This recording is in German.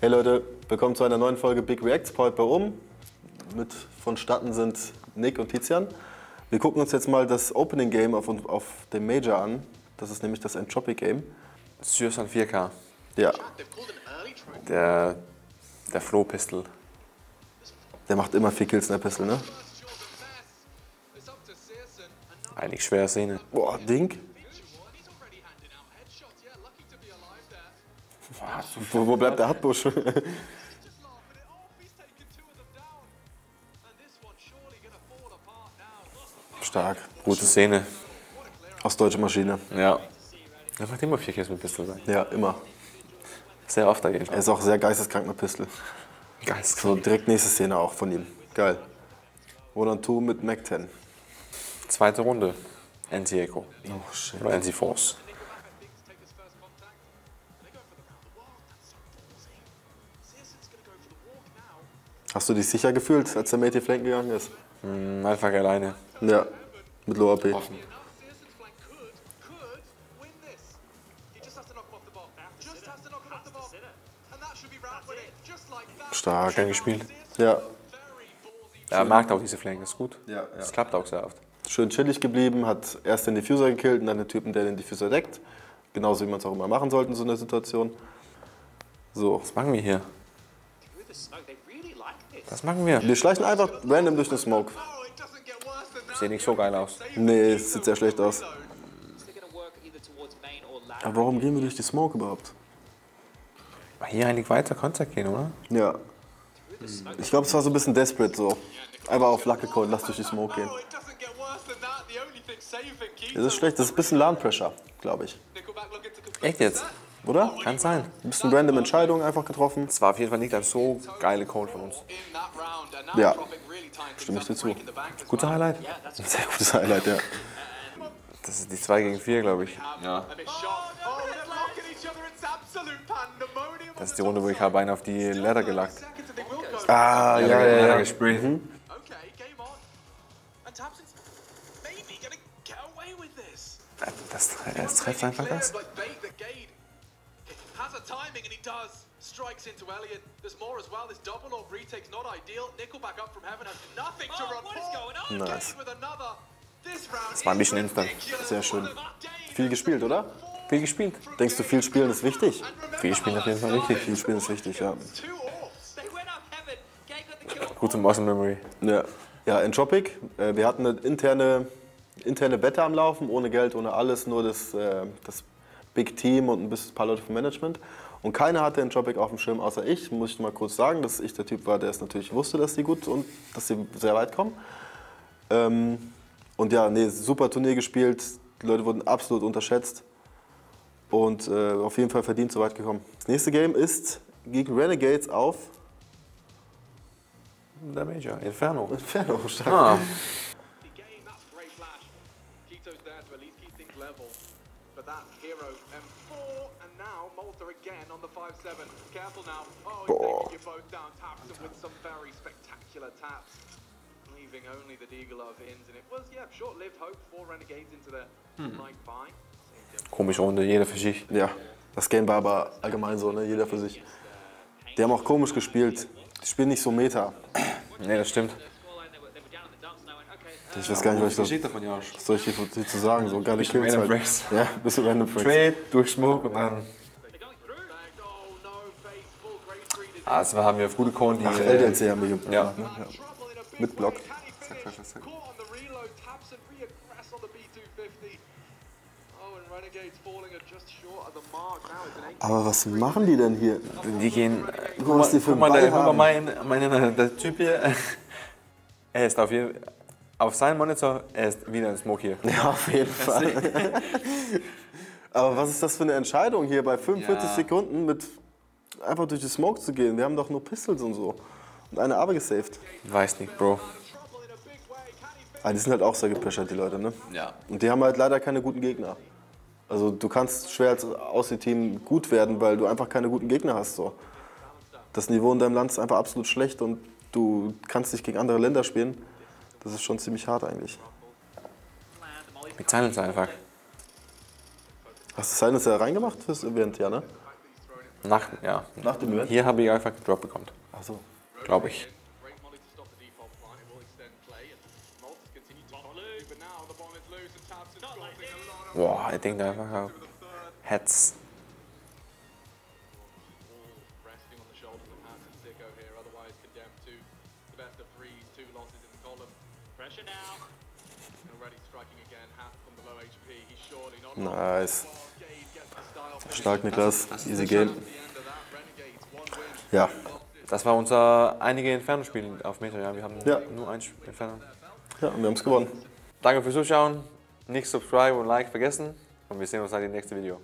Hey Leute, willkommen zu einer neuen Folge Big Reacts. Paul bei oben. Mit vonstatten sind Nick und Tizian. Wir gucken uns jetzt mal das Opening Game auf, auf dem Major an. Das ist nämlich das Entropic Game. Syrsan 4K. Ja, Der, der Flo-Pistol. der macht immer viel Kills in der Pistol, ne? Eigentlich schwere Szene. Boah, Ding. Wo, wo bleibt der Hartbusch? Stark. Gute Szene. Aus deutscher Maschine. Ja. Er macht immer 4 Kills mit Pistol sein. Ja, immer. Sehr oft dagegen. Er ist auch sehr geisteskrank mit Pistol. Geist. So, direkt nächste Szene auch von ihm. Geil. Roland 2 mit Mac 10. Zweite Runde. NC Echo. Oh shit. Oder NC Hast du dich sicher gefühlt, als der Mate flanken gegangen ist? Hm, Einfach alleine. Ja, mit Low AP. Offen. Stark. Schön gespielt. Ja, Er mag auch diese Flank, ist gut. Ja, ja. Das klappt auch sehr oft. schön chillig geblieben, hat erst den Diffuser gekillt und dann den Typen, der den Diffuser deckt. Genauso wie man es auch immer machen sollte in so einer Situation. So, Was machen wir hier? Was machen wir? wir schleichen einfach random durch den Smoke. Sieht nicht so geil aus. Nee, es sieht sehr schlecht aus. Aber warum gehen wir durch die Smoke überhaupt? Hier eigentlich weiter Kontakt gehen, oder? Ja. Ich glaube, es war so ein bisschen desperate so. Einfach auf Luck gecodet, lass durch die Smoke gehen. Das ist schlecht, das ist ein bisschen LAN-Pressure, glaube ich. Echt jetzt? Oder? Kann sein. Ein bisschen random Entscheidungen einfach getroffen. Es war auf jeden Fall nicht ein so geile Call von uns. Ja, stimme ich dir zu. Guter Highlight. Sehr gutes Highlight, ja. Das ist die 2 gegen 4, glaube ich. Ja. Das ist die Runde, wo ich habe einen auf die Leiter gelackt. Ah, ja, ja, ja. gesprayt. Okay, game on. And Thompson's maybe gonna get away with this. Das, es trifft einfach das. Timing and he does. Strikes into Elliot. There's more as well. This double orb retake's not ideal. Nickelback up from heaven has nothing to Oh, run what is for. going on? Nice. Gate with another. This round Das war ein bisschen is instant. Sehr schön. Viel gespielt, oder? Viel gespielt. Denkst du, viel spielen ist wichtig? Viel spielen auf jeden Fall richtig. Viel spielen ist wichtig, ja. Gute Muscle Memory. Ja, ja Entropic, äh, wir hatten eine interne, interne Wette am Laufen, ohne Geld, ohne alles, nur das, äh, das Big Team und ein bisschen ein paar Leute vom Management. Und keiner hatte Entropic auf dem Schirm, außer ich, muss ich mal kurz sagen, dass ich der Typ war, der es natürlich wusste, dass sie gut und dass sie sehr weit kommen. Ähm, und ja, nee, super Turnier gespielt, die Leute wurden absolut unterschätzt und äh, auf jeden Fall verdient so weit gekommen. Das nächste Game ist gegen Renegades auf Der Major. Inferno. Inferno. Stark. Ah, But that hero M4 and now Malta again on the 5-7. Careful now. Oh, taking you both down. Taps with some very spectacular taps. Leaving only the Deagle of ins. And it was, yeah, short-lived hope for Renegades into the night bye. komische Runde, jeder für sich. Ja, das Game war aber allgemein so, ne? jeder für sich. Die haben auch komisch gespielt. Die spielen nicht so Meta. Nee, das stimmt. Scoreline, they were, they were down in the dumps now. And okay, Ich weiß gar nicht, was ich, Geschichte davon, Josh. was soll ich hier hier zu sagen. So geile Kills random halt. Breaks. Ja, bisschen random Breaks. Trade durch Smoke und dann. to Also haben wir gute Kohlen, die. Ach, äh, LDLC haben wir gemacht. Ja. Ne? ja. big Mit Block. way. Can he finish? Caught on the reload, taps and reaggress on the B250. And Renegades falling at just short of the mark. Now it's an 8 Aber was machen die denn hier? Die gehen. Guck mal, Guck mal, guck mal mein, mein, der Typ hier. Er ist auf jeden Auf seinem Monitor, er ist wieder ein Smoke hier. Ja, auf jeden Fall. Aber was ist das für eine Entscheidung hier bei 45 Ja. Sekunden mit einfach durch die Smoke zu gehen? Wir haben doch nur Pistols und so. Und eine aber gesaved. Weiß nicht, Bro. Aber die sind halt auch sehr gepressured, die Leute, ne? Ja. Und die haben halt leider keine guten Gegner. Also du kannst schwer als Aussie-Team gut werden, weil du einfach keine guten Gegner hast. So. Das Niveau in deinem Land ist einfach absolut schlecht und du kannst nicht gegen andere Länder spielen. Das ist schon ziemlich hart eigentlich. Mit Silence einfach. Hast du Silence ja reingemacht fürs Event, ja, ne? Nach, ja. Nach dem Event? Hier habe ich einfach gedroppt bekommen. Achso. Glaube ich. Boah, ich denke einfach. Heads. Nice. Stark, Niklas. Easy game. Ja. Das war unser einige Entfernungsspiel auf Meter. Ja, wir haben Ja. nur ein Spiel Entfernung. Ja, wir haben es gewonnen. Danke fürs Zuschauen. Nicht subscribe und like vergessen. Und wir sehen uns dann im nächsten Video.